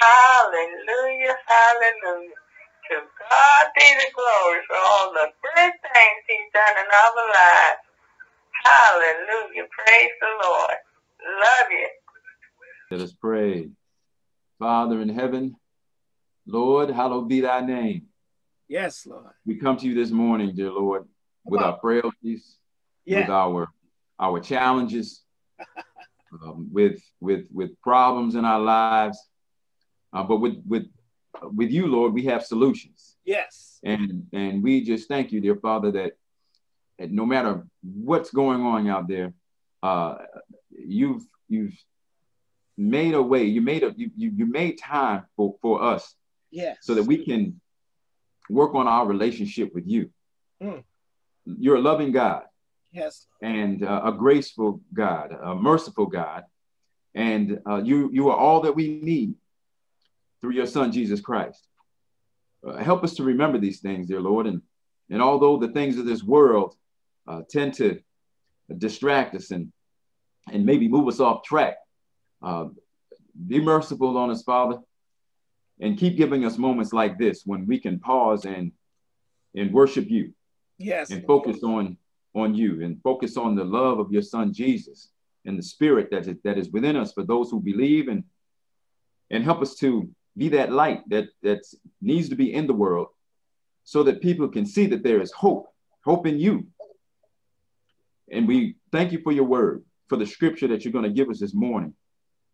Hallelujah, hallelujah. To God be the glory for all the good things he's done in our lives. Hallelujah. Praise the Lord. Love you. Let us pray. Father in heaven, Lord, hallowed be thy name. Yes, Lord. We come to you this morning, dear Lord, with our frailties, yeah. with our our challenges, um, with with with problems in our lives. Uh, but with with with you, Lord, we have solutions. Yes. And and we just thank you, dear Father, that, that no matter what's going on out there, uh, you've you've made a way. You made a you you, you made time for for us. Yes. So that we can work on our relationship with you. Mm. You're a loving God. Yes. And uh, a graceful God, a merciful God, and uh, you you are all that we need through your Son Jesus Christ. Uh, help us to remember these things, dear Lord, and and although the things of this world uh, tend to distract us and and maybe move us off track, uh, be merciful on us, Father, and keep giving us moments like this when we can pause and and worship you. Yes. And focus on on you and focus on the love of your son Jesus and the spirit that is, that is within us for those who believe and and help us to be that light that that needs to be in the world so that people can see that there is hope hope in you. And we thank you for your word for the scripture that you're going to give us this morning.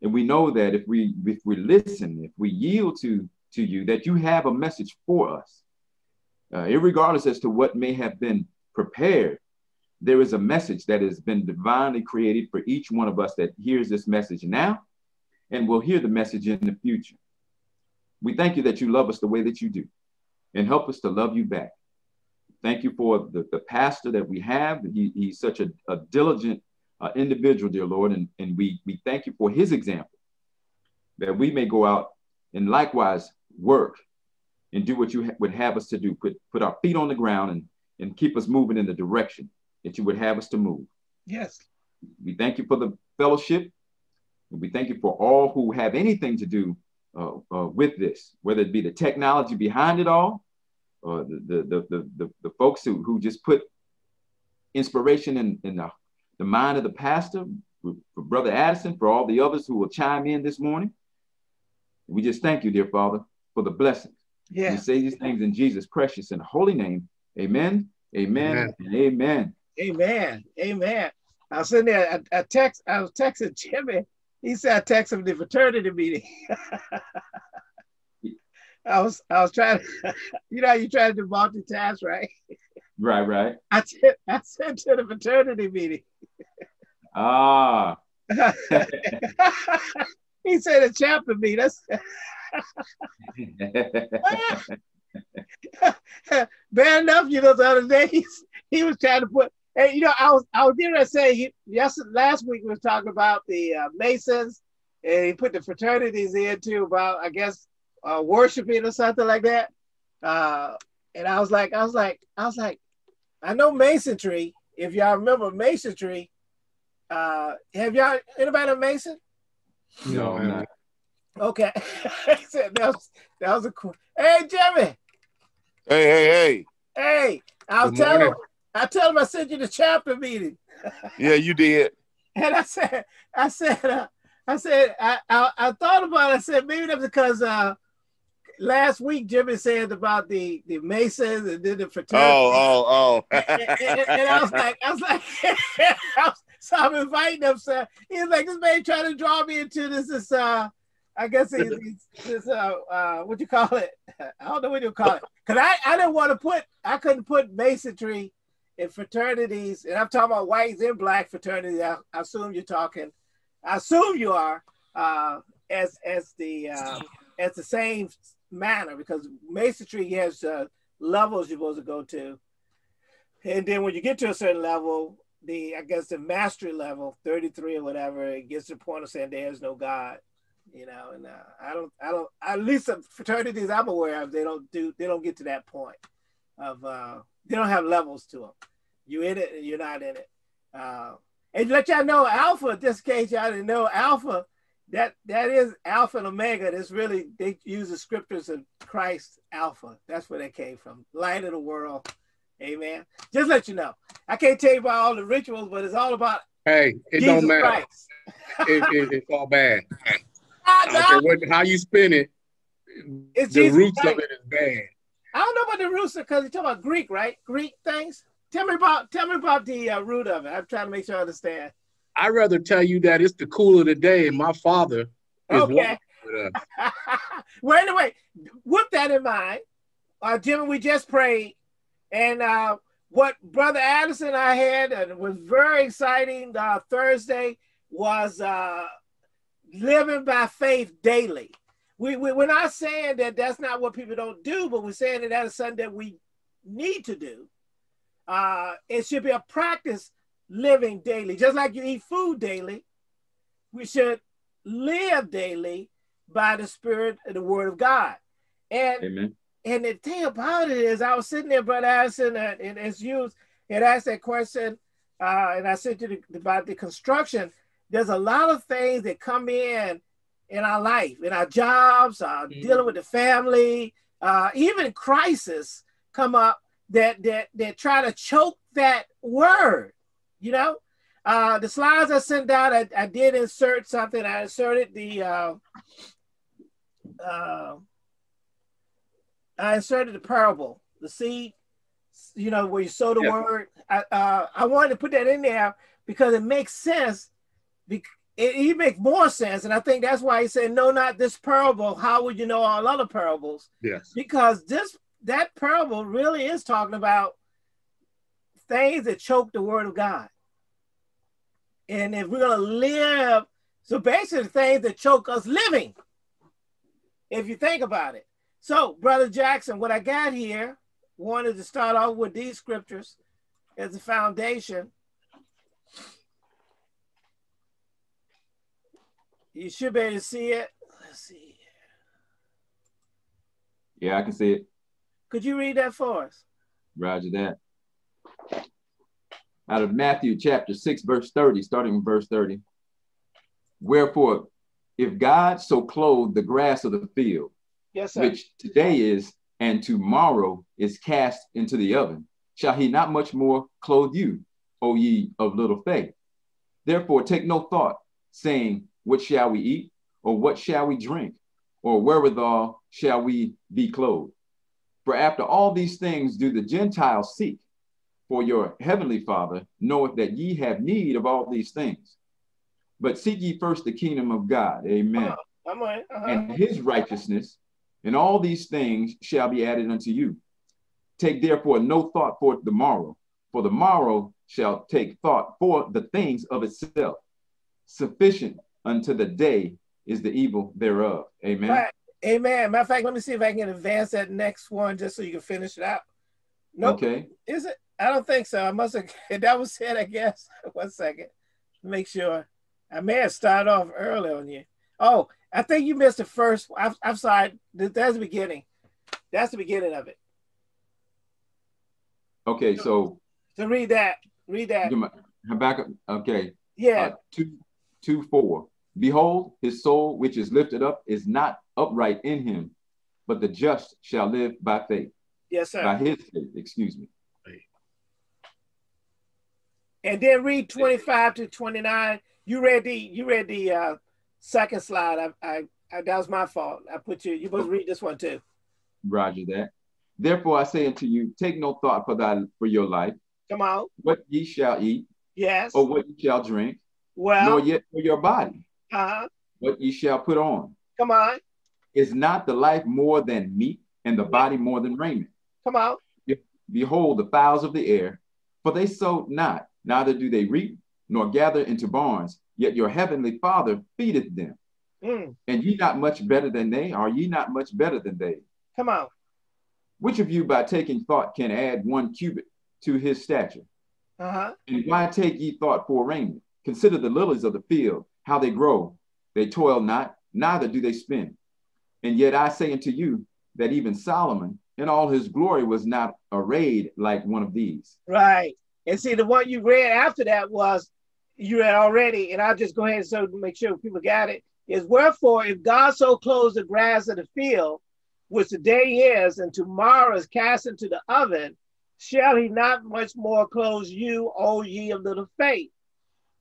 And we know that if we if we listen if we yield to to you that you have a message for us. Uh, regardless as to what may have been prepared there is a message that has been divinely created for each one of us that hears this message now and will hear the message in the future. We thank you that you love us the way that you do and help us to love you back. Thank you for the, the pastor that we have. He, he's such a, a diligent uh, individual, dear Lord, and, and we, we thank you for his example that we may go out and likewise work and do what you ha- would have us to do, put, put our feet on the ground and, and keep us moving in the direction that you would have us to move. Yes. We thank you for the fellowship. We thank you for all who have anything to do Uh, uh, with this, whether it be the technology behind it all, or the, the, the, the, the folks who, who just put inspiration in, in the, the mind of the pastor, for Brother Addison, for all the others who will chime in this morning. We just thank you, dear Father, for the blessings. Yeah. We say these things in Jesus' precious and holy name. Amen, amen, amen. amen. Amen. Amen. I was sitting there, I, I text, I was texting Jimmy. He said I text him the fraternity meeting. I was I was trying to, you know, you try to do multitask, right? Right, right. I sent I sent to the fraternity meeting. Ah. he said a chapter meeting. That's bad enough, you know, the other day he, he was trying to put Hey, you know, I was I was going to say yes. Last week we was talking about the uh, Masons, and he put the fraternities in too about I guess uh, worshiping or something like that. Uh, and I was like, I was like, I was like, I know masonry. If y'all remember masonry, uh, have y'all anybody a mason? No, I'm not. Okay, that was that was a cool. Hey, Jimmy. Hey, hey, hey. Hey, I was telling. I tell him I sent you the chapter meeting. yeah, you did. And I said, I said, uh, I said, I, I, I, thought about it. I said maybe that's because uh, last week Jimmy said about the the Masons and then the fraternity. Oh, oh, oh. and, and, and, I was like, I was like, so I'm inviting him. So he's like, this man trying to draw me into this. This uh, I guess he's, this uh, uh, what you call it? I don't know what you call it. Cause I I didn't want to put I couldn't put masonry in fraternities, and I'm talking about whites and black fraternities. I, I assume you're talking. I assume you are uh, as as the uh, as the same manner because masonry has uh, levels you're supposed to go to, and then when you get to a certain level, the I guess the mastery level, 33 or whatever, it gets to the point of saying there is no God. You know, and uh, I don't, I don't. At least the fraternities I'm aware of, they don't do, they don't get to that point of uh, they don't have levels to them. You in it and you're not in it. Uh, and let y'all know, Alpha, just in case y'all didn't know, Alpha that that is Alpha and Omega. That's really they use the scriptures of Christ Alpha. That's where they came from. Light of the world. Amen. Just let you know. I can't tell you about all the rituals, but it's all about Hey, it Jesus don't matter. It, it, it's all bad. I, I don't care what, how you spin it. It's the Jesus roots Christ. of it is bad. I don't know about the rooster because you talk about Greek, right? Greek things. Tell me about tell me about the uh, root of it. I'm trying to make sure I understand. I'd rather tell you that it's the cool of the day, and my father is Okay. with us. well, anyway, with that in mind, uh, Jimmy, we just prayed, and uh, what Brother Addison and I had, and it was very exciting. Uh, Thursday was uh, living by faith daily. We, we we're not saying that that's not what people don't do, but we're saying that that is something that we need to do. Uh, it should be a practice living daily, just like you eat food daily. We should live daily by the Spirit and the Word of God. And Amen. and the thing about it is, I was sitting there, Brother Addison, and, and as you had asked that question, uh, and I said to the, about the construction, there's a lot of things that come in in our life, in our jobs, uh, Mhm. dealing with the family, uh, even crisis come up that that that try to choke that word. You know, uh, the slides I sent out, I, I did insert something. I inserted the. Uh, uh, I inserted the parable, the seed, you know, where you sow the Yeah. word. I, uh, I wanted to put that in there because it makes sense. Bec- It, it makes more sense. And I think that's why he said, no, not this parable. How would you know all other parables? Yes. Because this, that parable really is talking about things that choke the word of God. And if we're going to live, so basically things that choke us living, if you think about it. So, Brother Jackson, what I got here, wanted to start off with these scriptures as a foundation. You should be able to see it. Let's see. Yeah, I can see it. Could you read that for us? Roger that. Out of Matthew chapter 6, verse 30, starting in verse 30. Wherefore, if God so clothe the grass of the field, Yes, sir. which today is and tomorrow is cast into the oven, shall he not much more clothe you, O ye of little faith? Therefore, take no thought, saying, What shall we eat? Or what shall we drink? Or wherewithal shall we be clothed? For after all these things do the Gentiles seek. For your heavenly Father knoweth that ye have need of all these things. But seek ye first the kingdom of God. Amen I'm right. Uh-huh. and his righteousness, and all these things shall be added unto you. Take therefore no thought for the morrow, for the morrow shall take thought for the things of itself. Sufficient unto the day is the evil thereof. Amen. Right. Amen. Matter of fact, let me see if I can advance that next one just so you can finish it out. Nope. Okay. Is it? I don't think so. I must have. That was it, I guess. One second. Make sure. I may have started off early on you. Oh, I think you missed the first. I'm, I'm sorry. Th- That's the beginning. That's the beginning of it. Okay. So So read that. Read that. Habakkuk. Okay. Yeah. Uh, two, two, four. Behold, his soul which is lifted up is not upright in him, but the just shall live by faith. Yes, sir. By his faith. Excuse me. And then read 25 to 29. You read the you read the uh, second slide. I, I, I that was my fault. I put you. You to read this one too. Roger that. Therefore I say unto you, take no thought for thy for your life, Come on. what ye shall eat, Yes. or what ye shall drink, Well. nor yet for your body, Uh-huh. what ye shall put on. Come on. Is not the life more than meat, and the body more than raiment? Come on. Behold the fowls of the air, for they sow not, neither do they reap, nor gather into barns, yet your heavenly Father feedeth them. Mm. And ye not much better than they? Are ye not much better than they? Come on. Which of you by taking thought can add one cubit to his stature? Uh-huh. And why take ye thought for raiment? Consider the lilies of the field, how they grow. They toil not, neither do they spin. And yet I say unto you that even Solomon in all his glory was not arrayed like one of these. Right. And see, the one you read after that was you read already, and I'll just go ahead and so make sure people got it. is wherefore, if God so clothes the grass of the field, which today is, and tomorrow is cast into the oven, shall he not much more clothe you, O ye of little faith?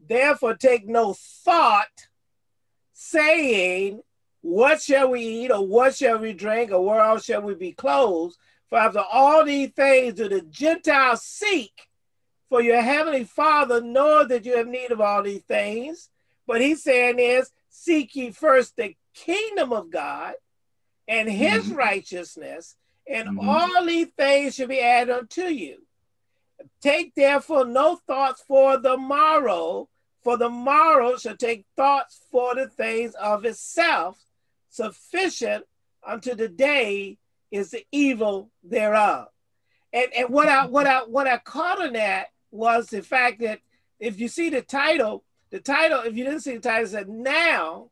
Therefore, take no thought, saying, What shall we eat, or what shall we drink, or where shall we be clothed? For after all these things do the Gentiles seek, for your heavenly Father knoweth that you have need of all these things. But he's saying is, seek ye first the kingdom of God and his mm-hmm. righteousness, and mm-hmm. all these things shall be added unto you. Take therefore no thoughts for the morrow, for the morrow shall take thoughts for the things of itself. Sufficient unto the day is the evil thereof. And and what I what I what I caught on that was the fact that if you see the title, the title, if you didn't see the title, said now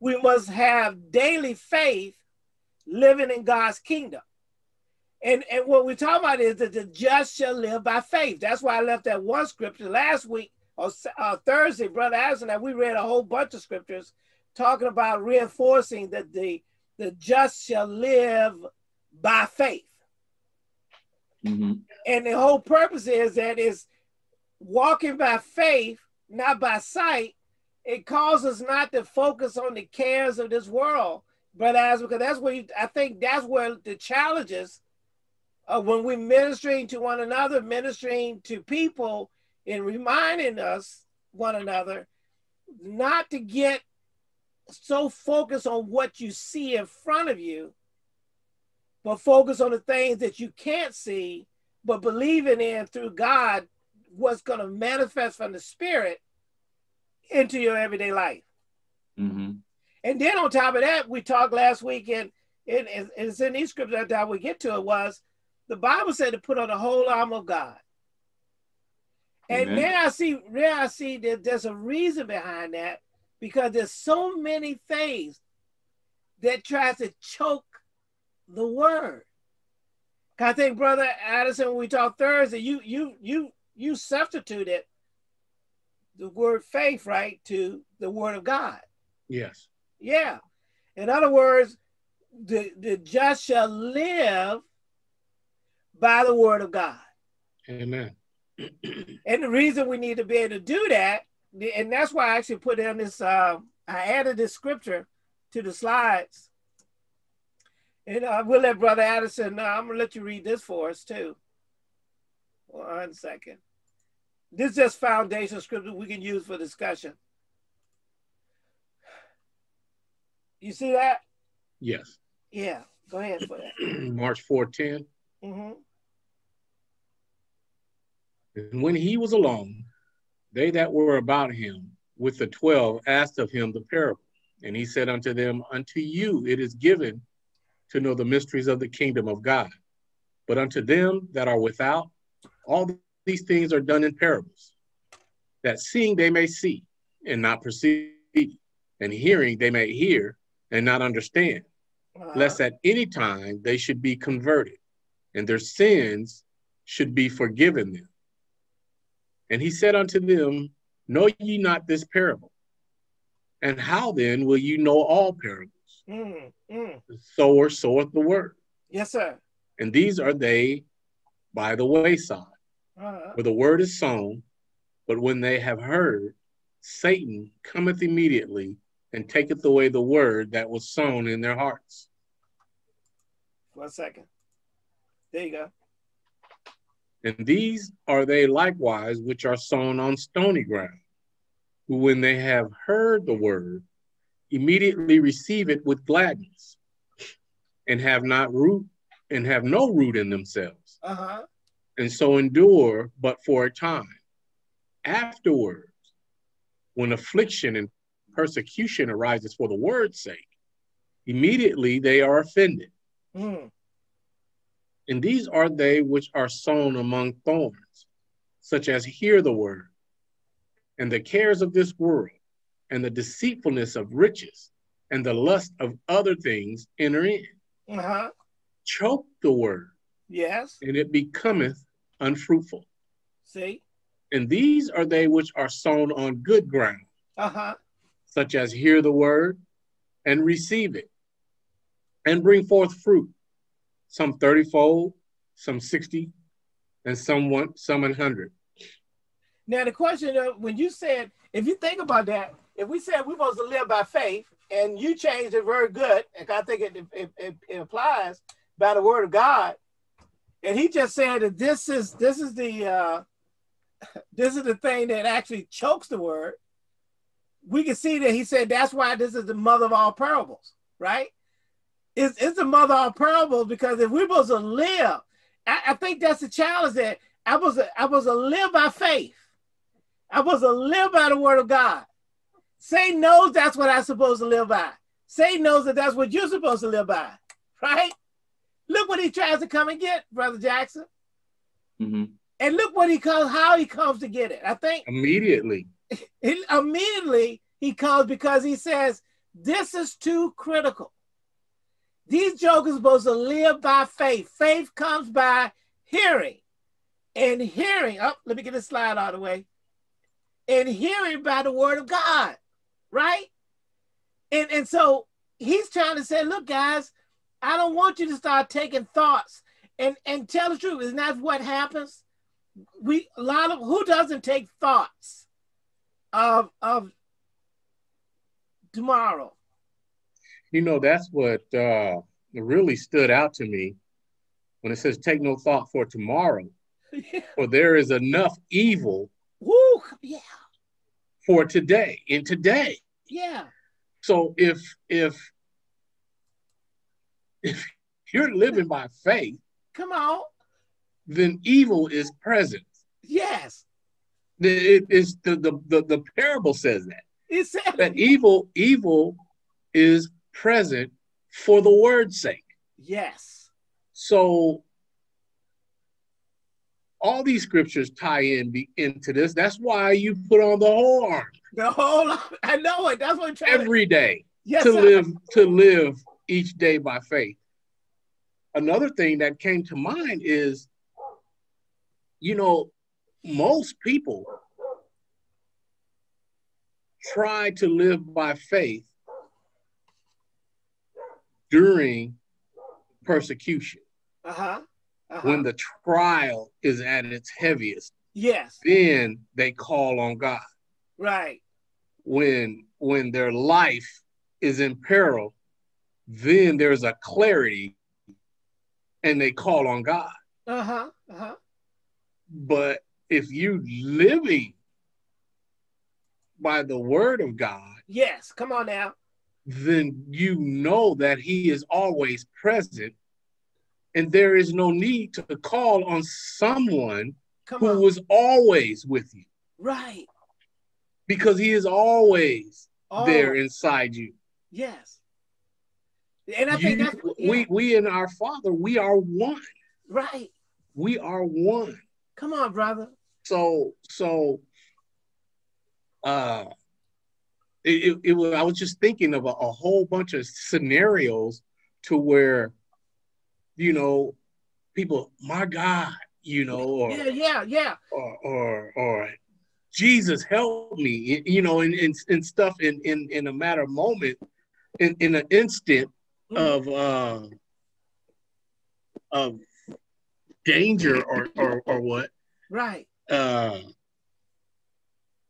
we must have daily faith living in God's kingdom. And, and what we're talking about is that the just shall live by faith. That's why I left that one scripture last week or uh, Thursday, Brother Addison, that we read a whole bunch of scriptures talking about reinforcing that the, the just shall live by faith. Mm-hmm. And the whole purpose is that is walking by faith, not by sight, it causes not to focus on the cares of this world, but as because that's where you, I think that's where the challenges of when we're ministering to one another, ministering to people, and reminding us one another not to get so focused on what you see in front of you, but focus on the things that you can't see, but believing in through God what's going to manifest from the Spirit into your everyday life. Mm-hmm. And then on top of that, we talked last week, and, and, and it's in these scriptures that we get to it was the Bible said to put on the whole arm of God. And Amen. now I see, now I see that there's a reason behind that because there's so many things that tries to choke the word. I think, Brother Addison, when we talked Thursday, you you you you substituted the word faith, right, to the word of God. Yes. Yeah. In other words, the, the just shall live by the word of God. Amen. And the reason we need to be able to do that, and that's why I actually put in this, uh, I added this scripture to the slides. And uh, we'll let Brother Addison, uh, I'm going to let you read this for us too. One second. This is just foundation scripture we can use for discussion. You see that? Yes. Yeah. Go ahead for that. Mark 410. Mm-hmm. And when he was alone, they that were about him with the twelve asked of him the parable. And he said unto them, Unto you it is given to know the mysteries of the kingdom of God. But unto them that are without, all these things are done in parables, that seeing they may see and not perceive, and hearing they may hear and not understand, uh-huh. lest at any time they should be converted, and their sins should be forgiven them. And he said unto them, Know ye not this parable? And how then will you know all parables? Mm, mm. The sower soweth the word. Yes, sir. And these are they by the wayside, uh-huh. where the word is sown, but when they have heard, Satan cometh immediately and taketh away the word that was sown in their hearts. One second. There you go. And these are they likewise which are sown on stony ground, who when they have heard the word, immediately receive it with gladness, and have not root and have no root in themselves. Uh-huh and so endure but for a time. Afterwards, when affliction and persecution arises for the word's sake, immediately they are offended. Mm. And these are they which are sown among thorns, such as hear the word, and the cares of this world, and the deceitfulness of riches, and the lust of other things enter in. Uh-huh. Choke the word, Yes. And it becometh unfruitful. See? And these are they which are sown on good ground. Uh-huh. such as hear the word and receive it, and bring forth fruit, some 30 fold, some 60, and some one, some 100. Now the question of when you said, if you think about that, if we said we're supposed to live by faith, and you changed it very good, and I think it, it, it, it applies by the word of God, and he just said that this is this is the uh, this is the thing that actually chokes the word. We can see that he said that's why this is the mother of all parables, right? It's, it's the mother of parables because if we're supposed to live, I, I think that's the challenge that I was a, I was a live by faith. I was a live by the word of God. Satan knows that's what I'm supposed to live by. Satan knows that that's what you're supposed to live by, right? Look what he tries to come and get, Brother Jackson. Mm-hmm. And look what he comes, how he comes to get it. I think Immediately. he, immediately he comes because he says, This is too critical. These jokers supposed to live by faith. Faith comes by hearing. And hearing, oh, let me get this slide out of the way. And hearing by the word of God, right? And, and so he's trying to say, look, guys, I don't want you to start taking thoughts and, and tell the truth. Isn't that what happens? We a lot of who doesn't take thoughts of of tomorrow. You know, that's what uh, really stood out to me when it says, Take no thought for tomorrow, yeah. for there is enough evil Woo, yeah, for today, in today. yeah, So if if if you're living by faith, come on. then evil is present. Yes. The- It is the, the the the parable says that It said that evil evil is present for the word's sake. yes. So all these scriptures tie in be, into this. That's why you put on the whole armor The whole I know it. That's what I'm trying to every day yes, to sir. live to live each day by faith. Another thing that came to mind is, you know, most people try to live by faith during persecution Uh-huh. uh-huh. when the trial is at its heaviest yes, then they call on god right. when when their life is in peril then there's a clarity and they call on god Uh-huh. Uh-huh. but if you living by the word of god Yes. Come on now. Then you know that he is always present and there is no need to call on someone Come who on. was always with you right. because he is always Oh, there inside you yes. And I think You- that's yeah, we we and our father we are one right. we are one Come on, brother. so so uh it, it, was i was just thinking of a, a whole bunch of scenarios to where you know people my god you know or Yeah, yeah, yeah. or or, or jesus help me you know and, and, and stuff in, in in a matter of moment in in an instant Mm. of uh of danger or or, or what Right. uh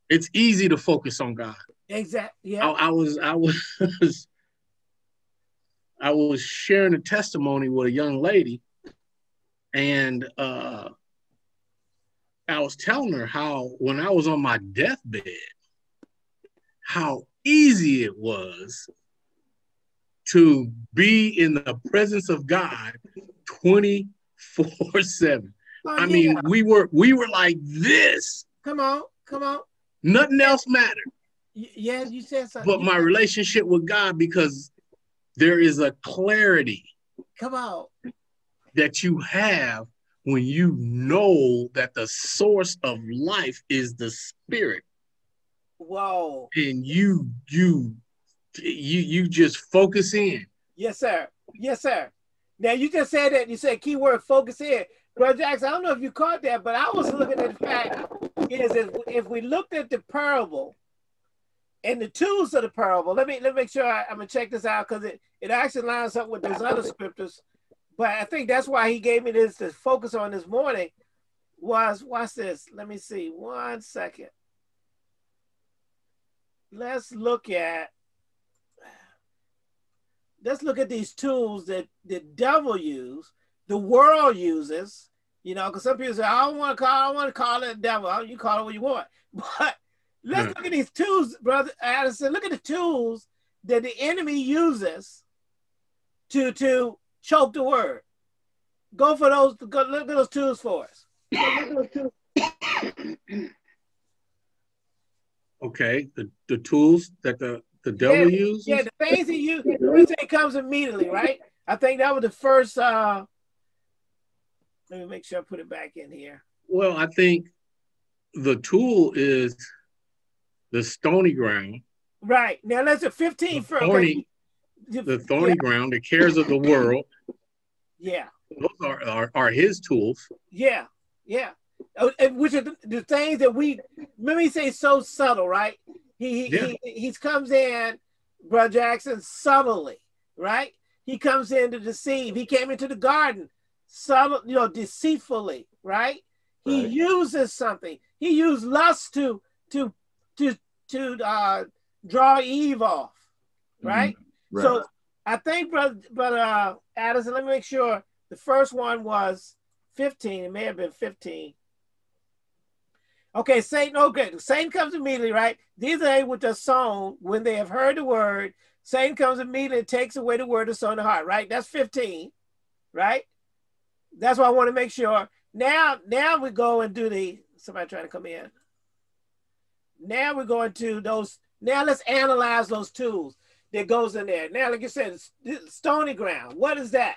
it's easy to focus on god Exactly. Yeah. I was i was i was sharing a testimony with a young lady and uh i was telling her how when i was on my deathbed how easy it was to be in the presence of god 24 7 Oh, i yeah. mean we were we were like this come on, come on. nothing else mattered yeah, you said something. but my relationship with God because there is a clarity come on. that you have when you know that the source of life is the spirit Whoa. and you you you you just focus in Yes, sir. Yes, sir. Now you just said that you said keyword focus in. Brother Jackson, I don't know if you caught that, but I was looking at the fact is if, if we looked at the parable and the tools of the parable. Let me let me make sure I, am gonna check this out because it, it actually lines up with those other scriptures. But I think that's why he gave me this to focus on this morning. Was watch this. Let me see. One second. Let's look at let's look at these tools that the devil use, the world uses. You know, because some people say, I don't want to call, I don't want to call it devil. You call it what you want. But let's look at these tools, brother Addison. Look at the tools that the enemy uses to to choke the word. Go for those. Go look at those tools for us. Okay, the, the tools that the the devil yeah, uses. Yeah, the things he uses. It comes immediately, right? I think that was the first. uh Let me make sure I put it back in here. Well, I think the tool is the stony ground. Right now, let's a fifteen the first. thorny, the thorny yeah. ground, the cares of the world. Yeah, those are are, are his tools. Yeah, yeah. Oh, which are the, the things that we let me say so subtle, right? He he, yeah. he he comes in, Brother Jackson, subtly, right? He comes in to deceive. He came into the garden subtle, you know, deceitfully, right? He right. uses something. He used lust to to to to uh, draw Eve off, right? Mm-hmm. right? So I think, brother, brother uh, Addison, let me make sure. The first one was 15. It may have been 15. Okay, Satan, okay, Satan comes immediately, right? These are they which are sown when they have heard the word. Satan comes immediately and takes away the word of sown in the heart, right? That's 15, right? That's why I want to make sure. Now, now we go and do the somebody trying to come in. Now we're going to those. Now let's analyze those tools that goes in there. Now, like you said, stony ground. What is that?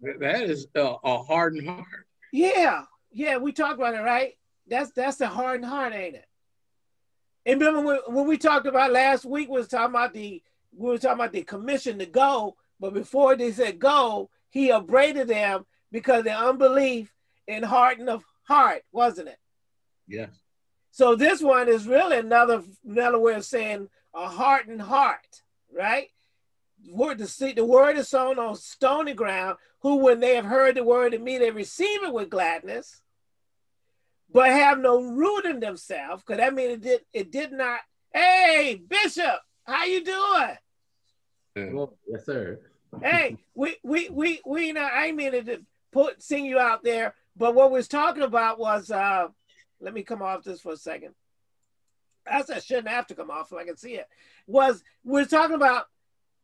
That is a, a hardened heart. Yeah, yeah, we talked about it, right? That's that's a hardened heart, ain't it? And remember when, when we talked about last week, we was talking about the we were talking about the commission to go, but before they said go, he upbraided them because their unbelief and hardened of heart, wasn't it? Yes. So this one is really another another way of saying a hardened heart, right? Word to see the word is sown on stony ground, who when they have heard the word of me, they receive it with gladness, but have no root in themselves, because that means it did it did not. Hey, Bishop, how you doing? Well, yes, sir. hey, we we we we know I mean to put sing you out there, but what we was talking about was uh let me come off this for a second. I shouldn't have to come off so I can see it. Was we're talking about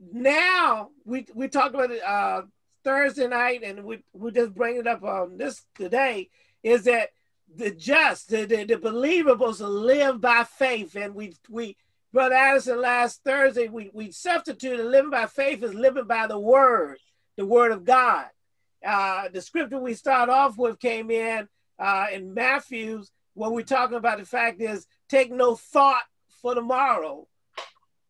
now we we talked about it uh Thursday night and we we just bring it up on this today is that the just the, the, the believer to live by faith and we we brother Addison last Thursday we we substituted living by faith is living by the word the word of God uh the scripture we start off with came in uh in Matthew's when we're talking about the fact is take no thought for tomorrow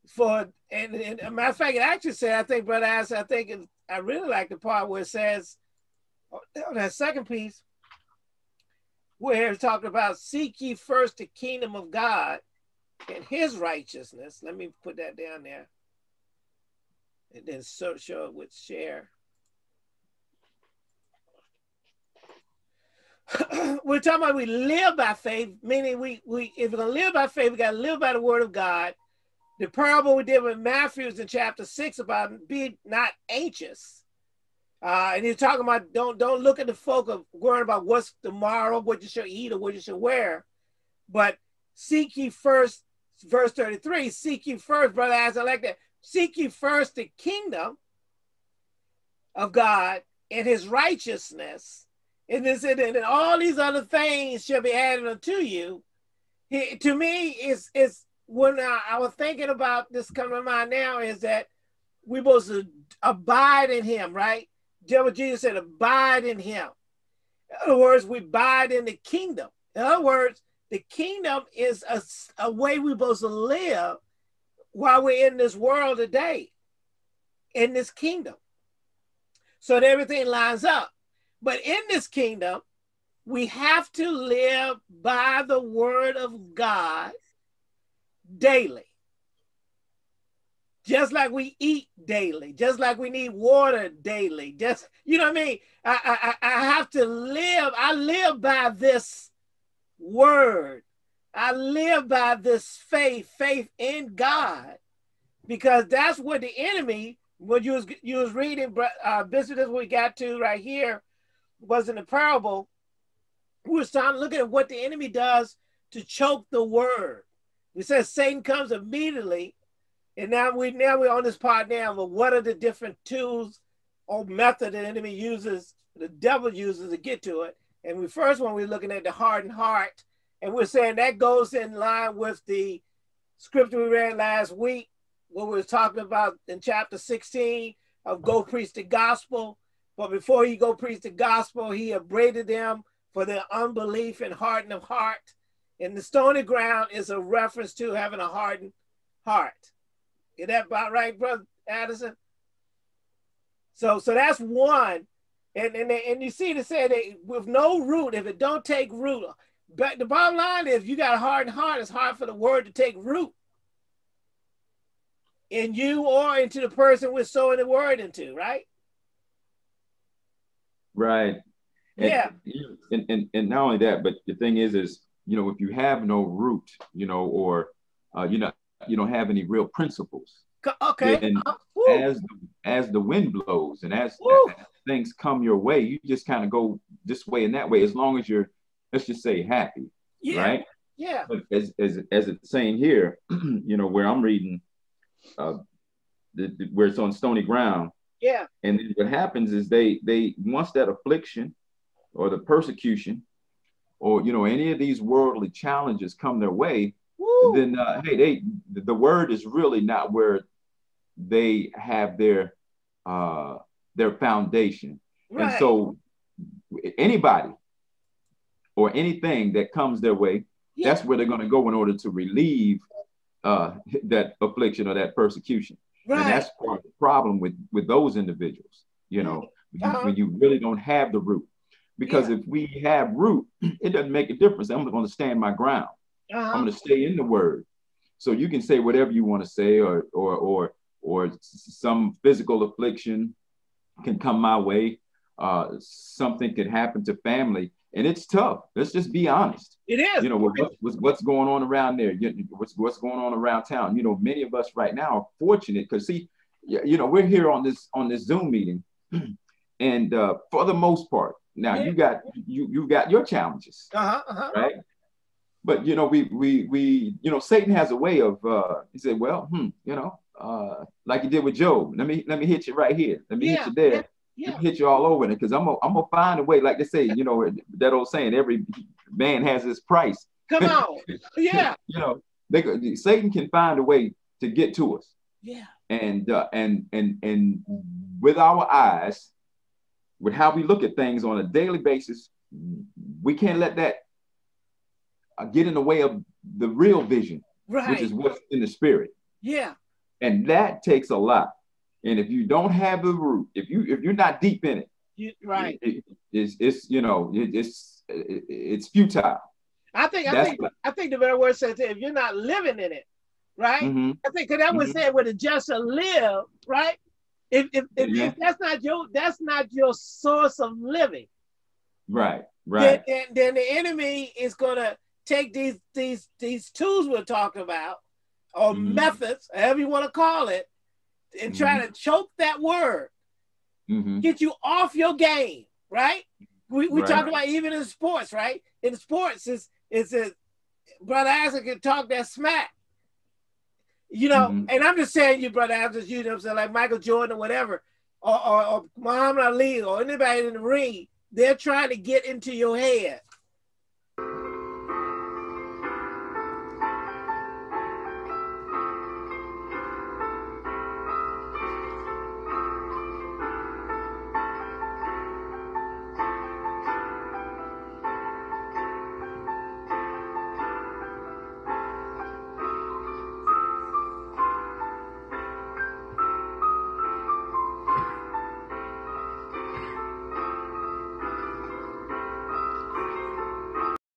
for and, and a matter of fact, it actually said, I think, Brother Ass, I think it, I really like the part where it says, oh, that second piece, where it's talking about seek ye first the kingdom of God and his righteousness. Let me put that down there. And then so, show it with share. we're talking about we live by faith, meaning we we if we're gonna live by faith, we gotta live by the word of God the parable we did with Matthew's in chapter six about be not anxious. Uh, and he's talking about don't don't look at the folk of worrying about what's tomorrow, what you should eat or what you should wear, but seek ye first, verse 33, seek ye first, brother as I like that, seek ye first the kingdom of God and his righteousness. And this and, and all these other things shall be added unto you. He, to me, is is when I, I was thinking about this coming to mind now is that we're supposed to abide in him, right? Just Jesus said, abide in him. In other words, we abide in the kingdom. In other words, the kingdom is a, a way we're supposed to live while we're in this world today, in this kingdom. So that everything lines up. But in this kingdom, we have to live by the word of God daily. Just like we eat daily, just like we need water daily, just you know what I mean. I, I I have to live. I live by this word. I live by this faith, faith in God, because that's what the enemy. What you was you was reading, uh, this we got to right here, was in the parable. We was trying to look at what the enemy does to choke the word. We said Satan comes immediately, and now we now we're on this part now. But what are the different tools or method the enemy uses, the devil uses to get to it? And we first one we're looking at the hardened heart, and we're saying that goes in line with the scripture we read last week, what we were talking about in chapter 16 of go preach the gospel. But before he go preach the gospel, he upbraided them for their unbelief and hardening of heart. And the stony ground is a reference to having a hardened heart. Is that about right, brother Addison? So, so that's one. And and, and you see, to say that with no root, if it don't take root, but the bottom line is, you got a hardened heart. It's hard for the word to take root in you or into the person we're sowing the word into, right? Right. And, Yeah. And, and and not only that, but the thing is, is you know, if you have no root, you know, or uh, you know, you don't have any real principles. Okay. Then Uh, as the, as the wind blows and as, as things come your way, you just kind of go this way and that way. As long as you're, let's just say, happy, yeah. right? Yeah. But as as as it's saying here, you know, where I'm reading, uh, the, the- where it's on stony ground, Yeah. and then what happens is they they once that affliction or the persecution or you know any of these worldly challenges come their way Woo. then uh, hey they the word is really not where they have their uh their foundation right. and so anybody or anything that comes their way yeah. that's where they're going to go in order to relieve uh that affliction or that persecution right. and that's part problem with with those individuals you know when you, Uh-huh. when you really don't have the root. Because if we have root it doesn't make a difference. I'm going to stand my ground. Uh-huh. i'm going to stay in the word. So you can say whatever you want to say or or or or some physical affliction can come my way. Uh something can happen to family and it's tough. Let's just be honest. It is. you know what, what's, what's going on around there? You- what's what's going on around town? You know many of us right now are fortunate because see you know we're here on this on this zoom meeting and uh, for the most part now Yeah. you got you you got your challenges uh-huh. Uh-huh. right but you know we we we you know satan has a way of uh he said well hmm you know uh like he did with job let me let me hit you right here let me Yeah, hit you there Yeah. let me hit you all over it because i'm gonna i'm gonna find a way like they say you know that old saying every man has his price Come on. Yeah. you know, they Satan can find a way to get to us, Yeah. and uh, and and and with our eyes, with how we look at things on a daily basis, we can't let that uh, get in the way of the real vision, Right. which is what's in the spirit, yeah. and that takes a lot. And if you don't have the root, if you if you're not deep in it, You, right. it- it's it's you know it, it's it, it's futile. I think I think what- I think the better word says if you're not living in it, right? Mhm. I think because that was Mhm. said with a just shall live, right? If if, if, Yeah. if that's not your that's not your source of living, Right, right, then then the enemy is gonna take these these these tools we're talking about or Mhm. methods, however you want to call it, and try to choke that word, hmm get you off your game, right? We we Right. talk about even in sports, right? In sports, is it's a brother Isaac can talk that smack. You know, Mhm. and I'm just saying you, brother Isaac, you know I'm saying, like Michael Jordan or whatever, or, or, or Muhammad Ali or anybody in the ring, they're trying to get into your head.